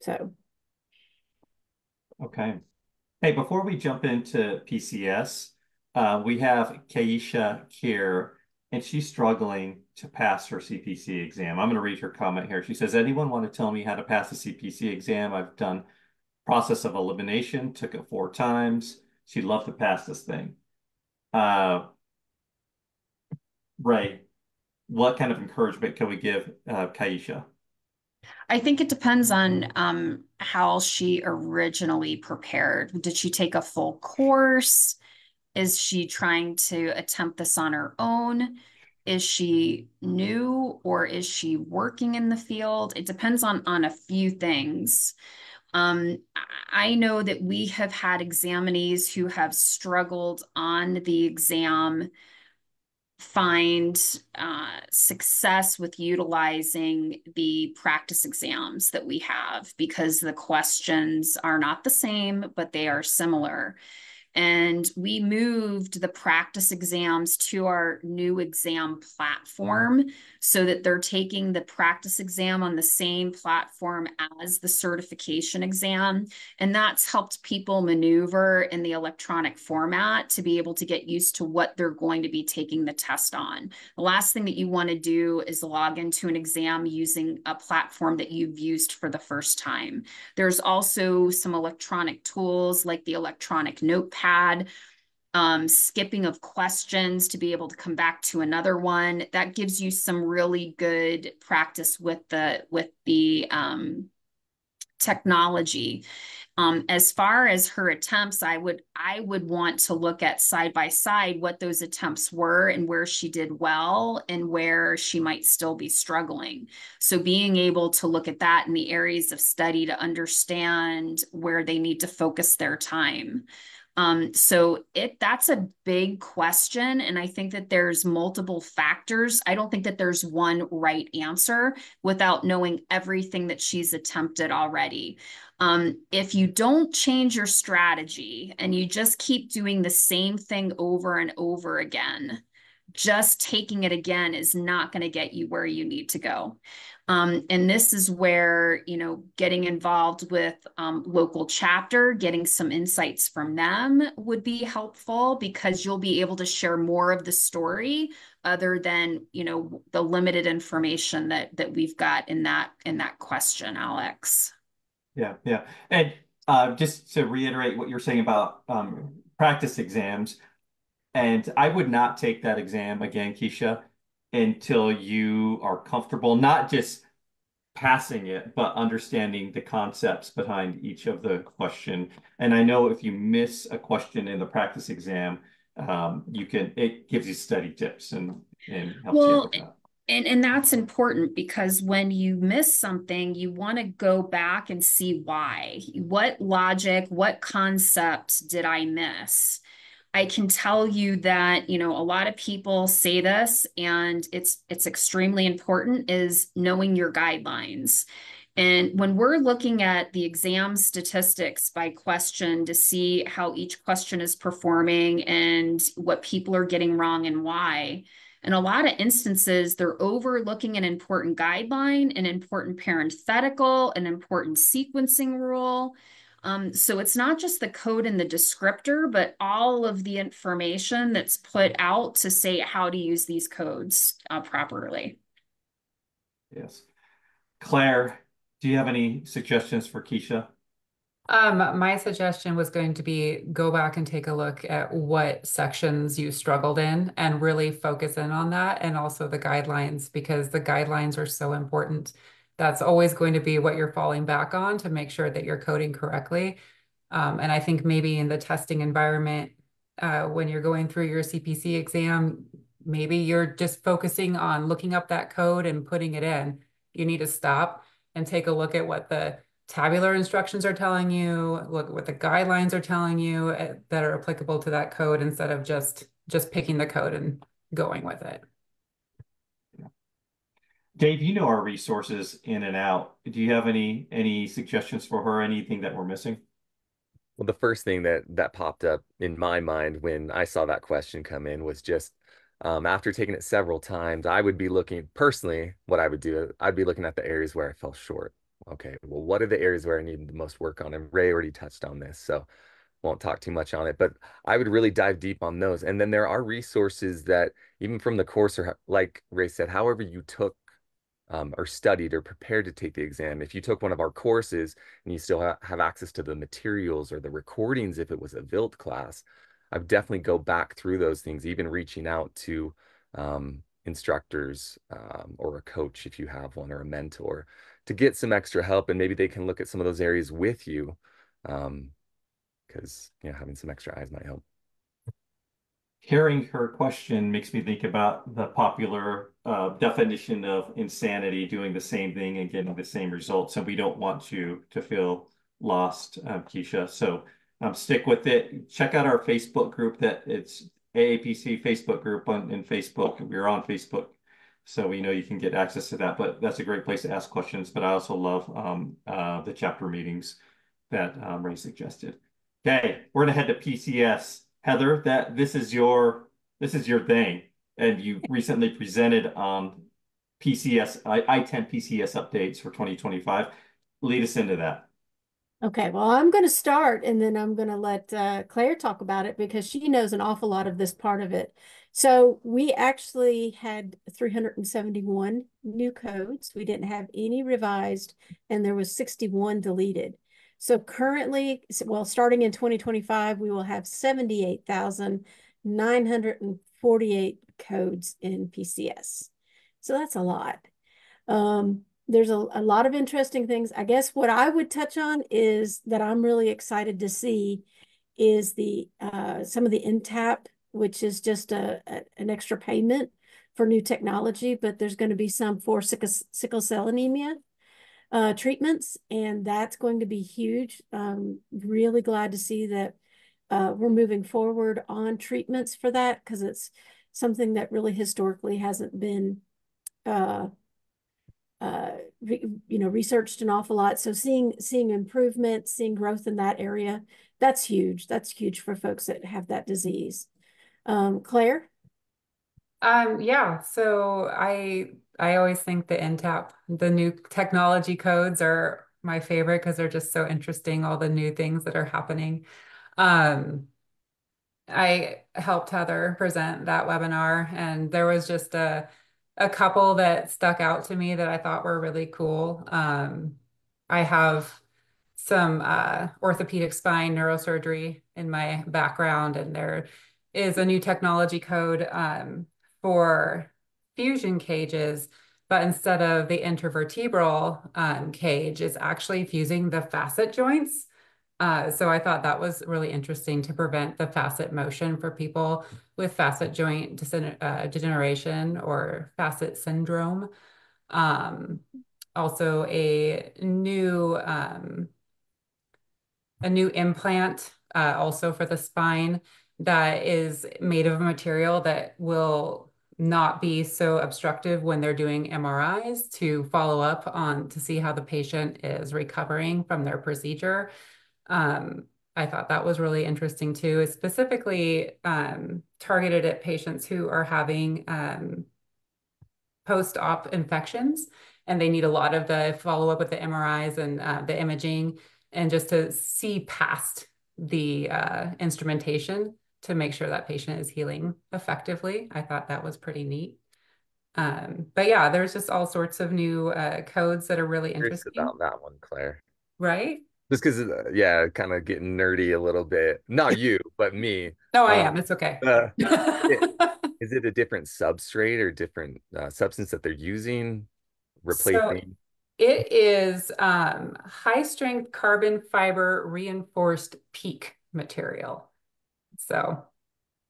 So, Okay. Hey, before we jump into PCS, uh, we have Keisha here, and she's struggling to pass her CPC exam. I'm going to read her comment here. She says, anyone want to tell me how to pass the CPC exam? I've done process of elimination, took it four times. She'd love to pass this thing. Uh, Ray, what kind of encouragement can we give uh, Keisha? I think it depends on um, how she originally prepared. Did she take a full course? Is she trying to attempt this on her own? Is she new or is she working in the field? It depends on on a few things. Um, I know that we have had examinees who have struggled on the exam find uh, success with utilizing the practice exams that we have because the questions are not the same, but they are similar. And we moved the practice exams to our new exam platform so that they're taking the practice exam on the same platform as the certification exam. And that's helped people maneuver in the electronic format to be able to get used to what they're going to be taking the test on. The last thing that you want to do is log into an exam using a platform that you've used for the first time. There's also some electronic tools like the electronic notepad um, skipping of questions to be able to come back to another one. That gives you some really good practice with the with the um, technology. Um, as far as her attempts, I would I would want to look at side by side what those attempts were and where she did well and where she might still be struggling. So being able to look at that in the areas of study to understand where they need to focus their time. Um, so it that's a big question, and I think that there's multiple factors. I don't think that there's one right answer without knowing everything that she's attempted already. Um, if you don't change your strategy and you just keep doing the same thing over and over again, just taking it again is not going to get you where you need to go. Um, and this is where, you know, getting involved with um, local chapter, getting some insights from them would be helpful because you'll be able to share more of the story other than, you know, the limited information that that we've got in that in that question, Alex. Yeah, yeah. And uh, just to reiterate what you're saying about um, practice exams, and I would not take that exam again, Keisha until you are comfortable not just passing it, but understanding the concepts behind each of the question. And I know if you miss a question in the practice exam, um, you can it gives you study tips and and helps well, you that. And, and that's important because when you miss something, you want to go back and see why. What logic, what concept did I miss? I can tell you that, you know, a lot of people say this and it's it's extremely important is knowing your guidelines. And when we're looking at the exam statistics by question to see how each question is performing and what people are getting wrong and why, in a lot of instances, they're overlooking an important guideline, an important parenthetical, an important sequencing rule. Um, so it's not just the code and the descriptor, but all of the information that's put out to say how to use these codes uh, properly. Yes. Claire, do you have any suggestions for Keisha? Um, my suggestion was going to be go back and take a look at what sections you struggled in and really focus in on that and also the guidelines because the guidelines are so important that's always going to be what you're falling back on to make sure that you're coding correctly. Um, and I think maybe in the testing environment, uh, when you're going through your CPC exam, maybe you're just focusing on looking up that code and putting it in. You need to stop and take a look at what the tabular instructions are telling you, look at what the guidelines are telling you uh, that are applicable to that code instead of just just picking the code and going with it. Dave, you know our resources in and out. Do you have any any suggestions for her? Anything that we're missing? Well, the first thing that that popped up in my mind when I saw that question come in was just um, after taking it several times, I would be looking personally. What I would do, I'd be looking at the areas where I fell short. Okay, well, what are the areas where I need the most work on? And Ray already touched on this, so won't talk too much on it. But I would really dive deep on those. And then there are resources that even from the course, or like Ray said, however you took um, or studied or prepared to take the exam. If you took one of our courses and you still ha have access to the materials or the recordings, if it was a VILT class, I would definitely go back through those things, even reaching out to um, instructors um, or a coach if you have one or a mentor to get some extra help and maybe they can look at some of those areas with you because um, you know having some extra eyes might help hearing her question makes me think about the popular uh, definition of insanity, doing the same thing and getting the same results. And we don't want you to feel lost, um, Keisha. So um, stick with it. Check out our Facebook group that it's AAPC Facebook group on in Facebook. We're on Facebook, so we know you can get access to that. But that's a great place to ask questions. But I also love um, uh, the chapter meetings that um, Ray suggested. Okay, we're gonna head to PCS. Heather, that this is your this is your thing, and you recently presented um PCS I, I10 PCS updates for 2025. Lead us into that. Okay, well, I'm going to start and then I'm going to let uh, Claire talk about it because she knows an awful lot of this part of it. So we actually had 371 new codes. We didn't have any revised and there was 61 deleted. So currently, well, starting in 2025, we will have 78,948 codes in PCS. So that's a lot. Um, there's a, a lot of interesting things. I guess what I would touch on is that I'm really excited to see is the uh, some of the NTAP, which is just a, a, an extra payment for new technology, but there's going to be some for sickle, sickle cell anemia uh, treatments, and that's going to be huge. Um, really glad to see that uh, we're moving forward on treatments for that because it's something that really historically hasn't been uh, uh, you know, researched an awful lot. So seeing seeing improvement, seeing growth in that area, that's huge. That's huge for folks that have that disease. Um, Claire? Um, yeah, so I I always think the NTAP, the new technology codes are my favorite because they're just so interesting, all the new things that are happening. Um, I helped Heather present that webinar and there was just a a couple that stuck out to me that I thought were really cool. Um, I have some uh, orthopedic spine neurosurgery in my background, and there is a new technology code um, for fusion cages, but instead of the intervertebral um, cage, it's actually fusing the facet joints. Uh, so I thought that was really interesting to prevent the facet motion for people with facet joint uh, degeneration or facet syndrome. Um, also a new um, a new implant uh, also for the spine that is made of a material that will not be so obstructive when they're doing MRIs to follow up on to see how the patient is recovering from their procedure. Um, I thought that was really interesting too, is specifically um, targeted at patients who are having um, post-op infections and they need a lot of the follow-up with the MRIs and uh, the imaging and just to see past the uh, instrumentation to make sure that patient is healing effectively. I thought that was pretty neat. Um, but yeah, there's just all sorts of new uh, codes that are really interesting. about that one, Claire. Right? Just because, uh, yeah, kind of getting nerdy a little bit. Not you, but me. No, I um, am. It's okay. Uh, it, is it a different substrate or different uh, substance that they're using, replacing? So it is um, high strength carbon fiber reinforced PEEK material. So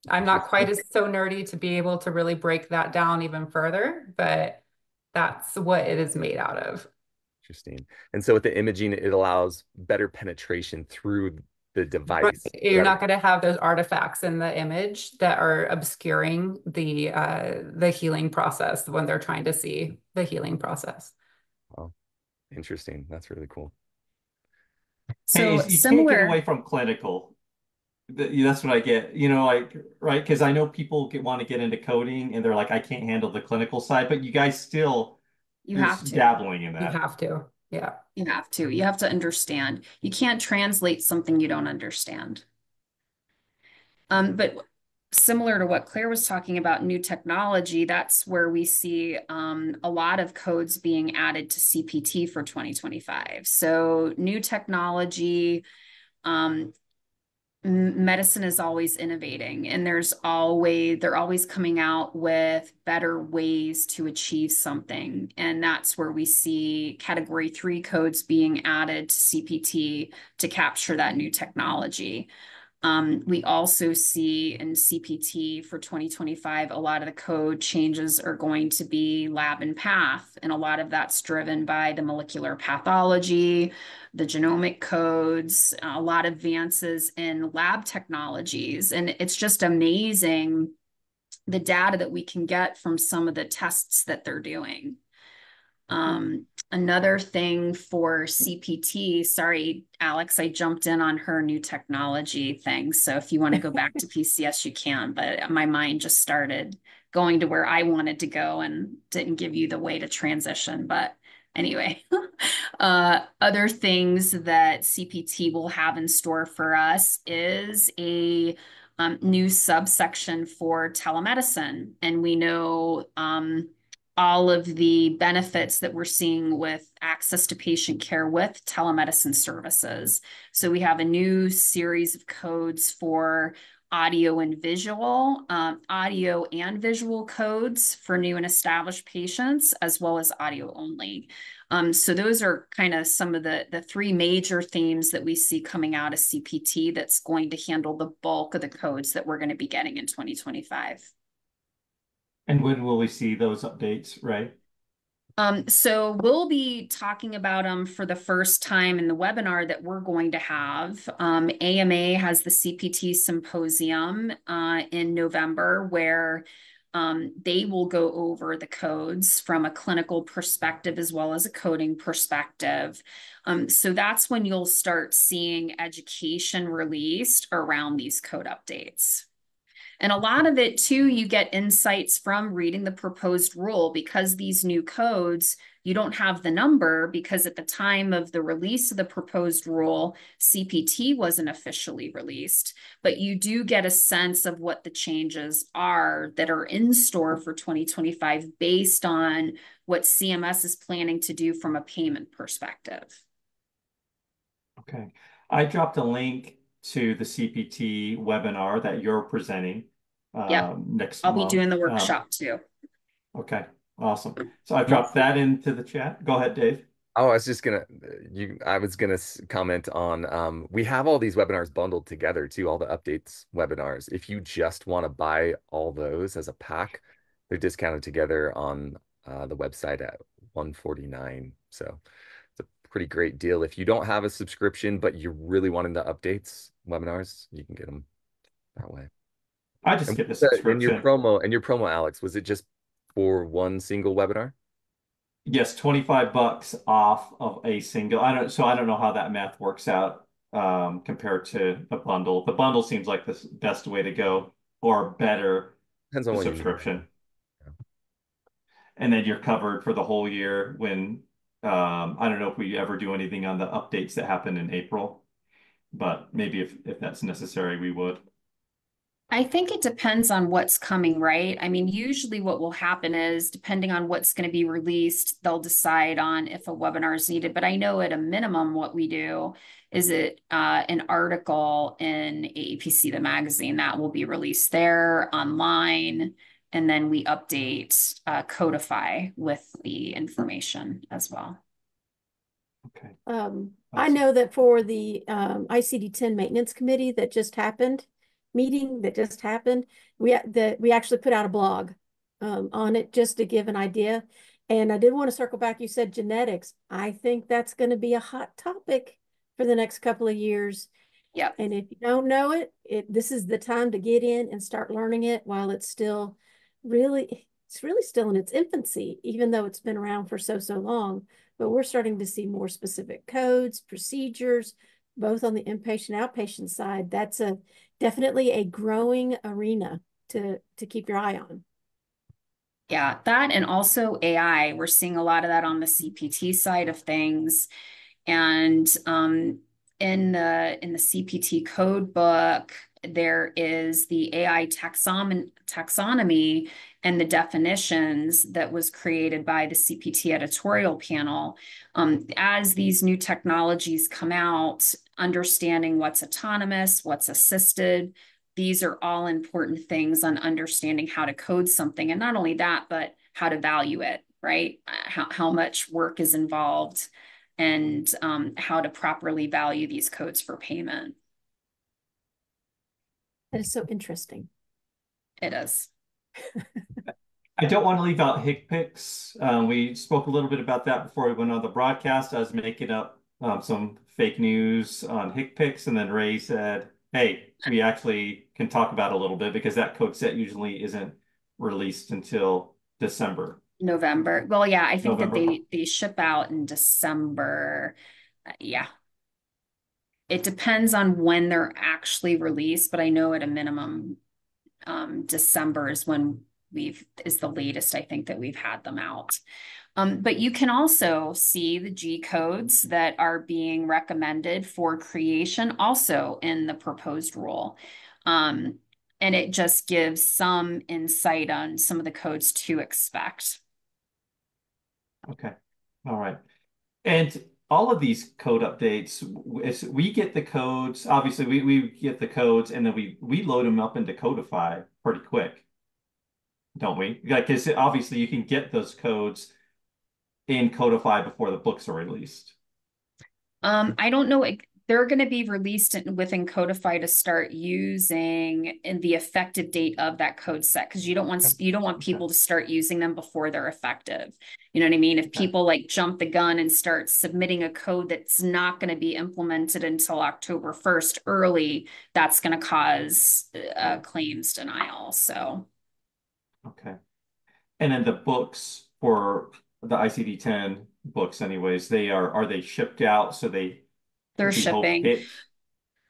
I'm not quite as so nerdy to be able to really break that down even further, but that's what it is made out of. Interesting. And so with the imaging, it allows better penetration through the device. Right. You're not going to have those artifacts in the image that are obscuring the uh, the healing process when they're trying to see the healing process. Oh, interesting. That's really cool. So hey, you similar... can't get away from clinical. That's what I get. You know, like right because I know people get, want to get into coding and they're like, I can't handle the clinical side, but you guys still you have to dabbling in that. You have to. Yeah. You have to. You have to understand. You can't translate something you don't understand. Um, but similar to what Claire was talking about, new technology, that's where we see um, a lot of codes being added to CPT for 2025. So new technology, um, medicine is always innovating and there's always they're always coming out with better ways to achieve something and that's where we see category 3 codes being added to CPT to capture that new technology um, we also see in CPT for 2025, a lot of the code changes are going to be lab and path. And a lot of that's driven by the molecular pathology, the genomic codes, a lot of advances in lab technologies. And it's just amazing the data that we can get from some of the tests that they're doing. Um, another thing for CPT, sorry, Alex, I jumped in on her new technology thing. So if you want to go back to PCS, you can, but my mind just started going to where I wanted to go and didn't give you the way to transition. But anyway, uh, other things that CPT will have in store for us is a um, new subsection for telemedicine. And we know um, all of the benefits that we're seeing with access to patient care with telemedicine services. So we have a new series of codes for audio and visual, um, audio and visual codes for new and established patients, as well as audio only. Um, so those are kind of some of the, the three major themes that we see coming out of CPT that's going to handle the bulk of the codes that we're going to be getting in 2025. And when will we see those updates, right? Um, so we'll be talking about them for the first time in the webinar that we're going to have. Um, AMA has the CPT symposium uh, in November where um, they will go over the codes from a clinical perspective as well as a coding perspective. Um, so that's when you'll start seeing education released around these code updates. And a lot of it too, you get insights from reading the proposed rule because these new codes, you don't have the number because at the time of the release of the proposed rule, CPT wasn't officially released, but you do get a sense of what the changes are that are in store for 2025 based on what CMS is planning to do from a payment perspective. Okay. I dropped a link to the CPT webinar that you're presenting yeah. um, next I'll month. be doing the Um, workshop too. Okay, awesome. So I dropped that into the chat. Go ahead, Dave. Oh, I was just gonna you I was gonna comment on um we have all these webinars bundled together too, all the updates webinars. If you just want to buy all those as a pack, they're discounted together on uh, the website at 149. So it's a pretty great deal. If you don't have a subscription, but you're really wanting the updates webinars, you can get them that way. I just And get the that in your promo and your promo, Alex, was it just for one single webinar? Yes, 25 bucks off of a single. I don't, so I don't know how that math works out um, compared to the bundle. The bundle seems like the best way to go or better Depends on subscription. Yeah. And then you're covered for the whole year when um, I don't know if we ever do anything on the updates that happen in April, but maybe if if that's necessary, we would. I think it depends on what's coming, right? I mean, usually what will happen is depending on what's going to be released, they'll decide on if a webinar is needed. But I know at a minimum, what we do is it uh, an article in AAPC, the magazine that will be released there online. And then we update, uh, codify with the information as well. Okay. Um, I know that for the um ICD ten maintenance committee that just happened, meeting that just happened, we that we actually put out a blog um on it just to give an idea. And I did want to circle back. You said genetics. I think that's going to be a hot topic for the next couple of years. Yeah. And if you don't know it, it this is the time to get in and start learning it while it's still really it's really still in its infancy, even though it's been around for so so long but we're starting to see more specific codes, procedures, both on the inpatient outpatient side. That's a definitely a growing arena to to keep your eye on. Yeah, that and also AI. We're seeing a lot of that on the CPT side of things. And um, in the in the CPT code book, there is the AI taxon taxonomy and the definitions that was created by the CPT editorial panel. Um, as these new technologies come out, understanding what's autonomous, what's assisted, these are all important things on understanding how to code something. And not only that, but how to value it, right? How, how much work is involved and um, how to properly value these codes for payment. That is so interesting. It is. I don't want to leave out HCPCS. Um, we spoke a little bit about that before we went on the broadcast. I was making up um, some fake news on HCPCS, and then Ray said, "Hey, we actually can talk about a little bit because that code set usually isn't released until December." November. Well, yeah, I think that they they ship out in December. Uh, yeah. It depends on when they're actually released, but I know at a minimum, um, December is when we've is the latest I think that we've had them out. Um, but you can also see the G codes that are being recommended for creation also in the proposed rule. Um, and it just gives some insight on some of the codes to expect. Okay. All right. And all of these code updates, we get the codes, obviously we, we get the codes and then we we load them up into Codify pretty quick. Don't we? Like, because obviously you can get those codes in Codify before the books are released. Um, I don't know. They're going to be released in, within Codify to start using in the effective date of that code set because you don't want you don't want people to start using them before they're effective. You know what I mean? If people like jump the gun and start submitting a code that's not going to be implemented until October 1st early, that's going to cause uh, claims denial. So Okay. And then the books for the ICD-10 books anyways, they are are they shipped out so they they're shipping.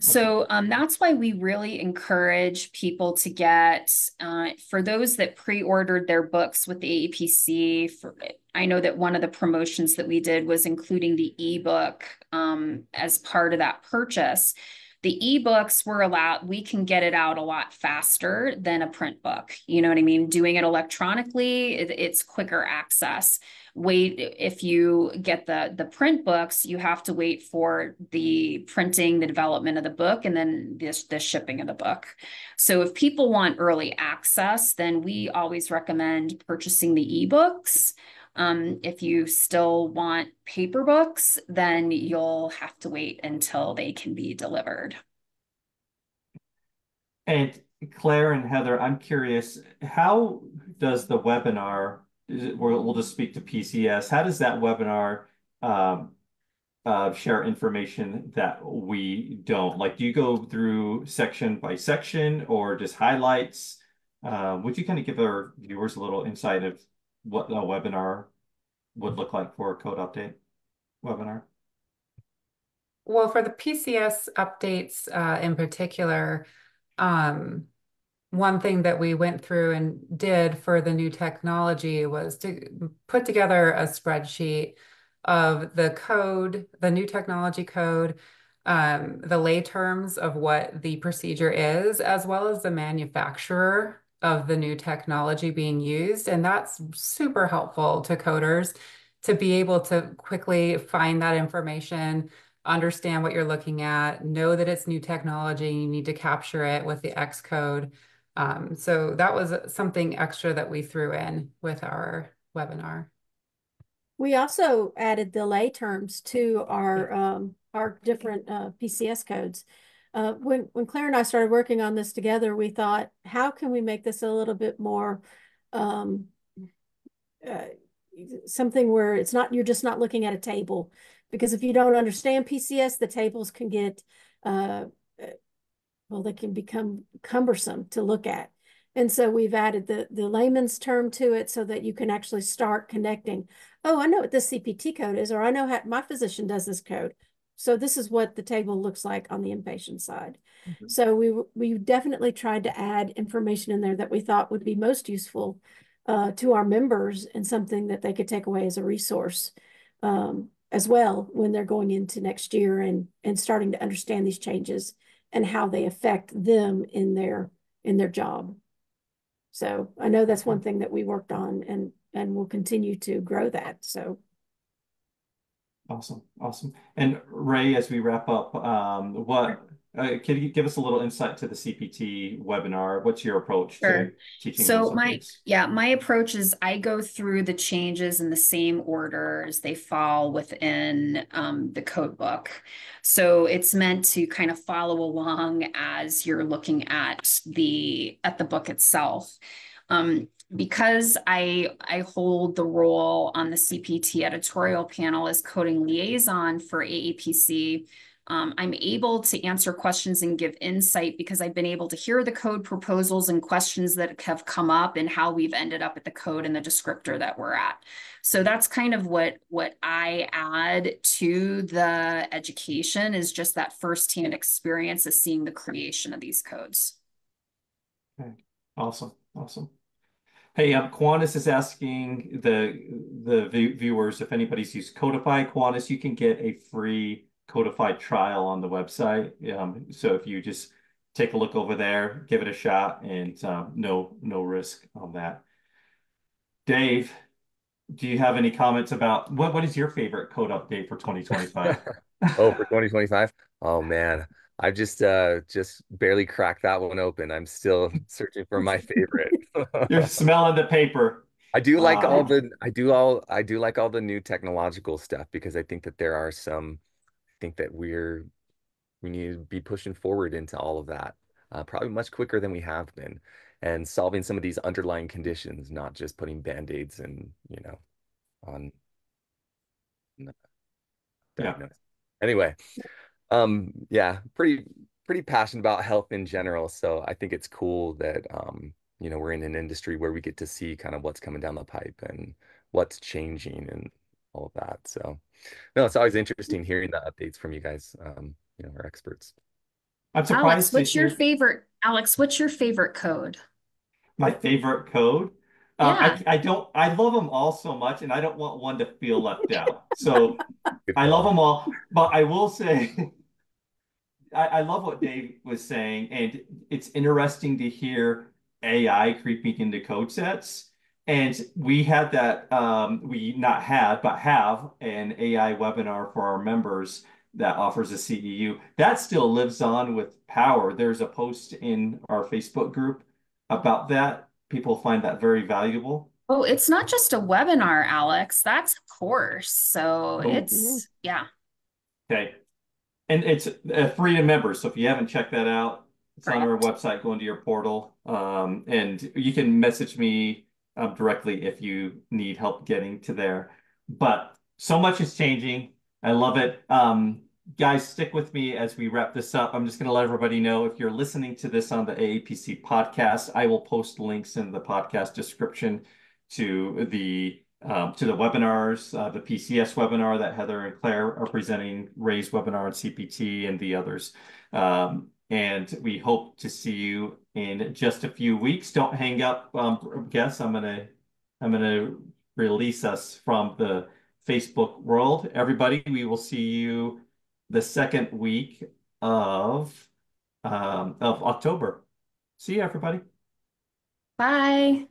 So um, that's why we really encourage people to get, uh, for those that pre-ordered their books with the AAPC, for, I know that one of the promotions that we did was including the ebook um, as part of that purchase. The ebooks were allowed, we can get it out a lot faster than a print book. You know what I mean? Doing it electronically, it, it's quicker access wait if you get the the print books you have to wait for the printing the development of the book and then this the shipping of the book. So if people want early access then we always recommend purchasing the ebooks. Um, if you still want paper books then you'll have to wait until they can be delivered. And Claire and Heather, I'm curious, how does the webinar, we'll, we'll just speak to PCS, how does that webinar um, uh, share information that we don't? Like, do you go through section by section or just highlights? Uh, would you kind of give our viewers a little insight of what a webinar would look like for a code update webinar? Well, for the PCS updates uh, in particular, um, one thing that we went through and did for the new technology was to put together a spreadsheet of the code, the new technology code, um, the lay terms of what the procedure is, as well as the manufacturer of the new technology being used. And that's super helpful to coders to be able to quickly find that information understand what you're looking at, know that it's new technology, you need to capture it with the X code. Um, so that was something extra that we threw in with our webinar. We also added delay terms to our um, our different uh, PCS codes. Uh, when when Claire and I started working on this together, we thought, how can we make this a little bit more um, uh, something where it's not you're just not looking at a table because if you don't understand PCS, the tables can get uh, well, they can become cumbersome to look at. And so we've added the, the layman's term to it so that you can actually start connecting. Oh, I know what this CPT code is, or I know how my physician does this code. So this is what the table looks like on the inpatient side. Mm -hmm. So we we definitely tried to add information in there that we thought would be most useful uh, to our members and something that they could take away as a resource um, as well when they're going into next year and and starting to understand these changes and how they affect them in their in their job. So I know that's one thing that we worked on and and we'll continue to grow that. So awesome, awesome. And Ray, as we wrap up, um, what uh, can you give us a little insight to the CPT webinar? What's your approach sure. to teaching? So my yeah, my approach is I go through the changes in the same order as they fall within um, the code book. So it's meant to kind of follow along as you're looking at the at the book itself. Um, because I I hold the role on the CPT editorial panel as coding liaison for AAPC, um, I'm able to answer questions and give insight because I've been able to hear the code proposals and questions that have come up and how we've ended up at the code and the descriptor that we're at. So that's kind of what what I add to the education is just that firsthand experience of seeing the creation of these codes. Okay. Awesome. Awesome. Hey, um, Quantus is asking the the viewers if anybody's used Codify Quantus, you can get a free codified trial on the website. Um, so if you just take a look over there, give it a shot, and um, no no risk on that. Dave, do you have any comments about what what is your favorite code update for 2025? oh, for 2025? Oh man, I just uh just barely cracked that one open. I'm still searching for my favorite. You're smelling the paper. I do like uh, all the I do all I do like all the new technological stuff because I think that there are some think that we're we need to be pushing forward into all of that uh, probably much quicker than we have been and solving some of these underlying conditions not just putting band-aids and you know on yeah. anyway um yeah pretty pretty passionate about health in general so i think it's cool that um you know we're in an industry where we get to see kind of what's coming down the pipe and what's changing and all of that so no, it's always interesting hearing the updates from you guys, um, you know, our experts. I'm surprised. Alex, what's your favorite? Alex, what's your favorite code? My favorite code. Uh, yeah. I, I don't. I love them all so much, and I don't want one to feel left out. So I love them all, but I will say, I, I love what Dave was saying, and it's interesting to hear AI creeping into code sets and we had that, um, we not had, but have an AI webinar for our members that offers a CEU. That still lives on with power. There's a post in our Facebook group about that. People find that very valuable. Oh, it's not just a webinar, Alex. That's a course. So oh. it's, yeah. Okay. And it's uh, free to members. So if you haven't checked that out, it's Correct. on our website. Go into your portal. Um, and you can message me um, directly if you need help getting to there. But so much is changing. I love it. Um, guys, stick with me as we wrap this up. I'm just going to let everybody know if you're listening to this on the AAPC podcast, I will post links in the podcast description to the um, to the webinars, uh, the PCS webinar that Heather and Claire are presenting, Ray's webinar on CPT, and the others. Um, and we hope to see you in just a few weeks. Don't hang up, um, guess I'm gonna I'm gonna release us from the Facebook world. Everybody, we will see you the second week of um, of October. See you, everybody. Bye.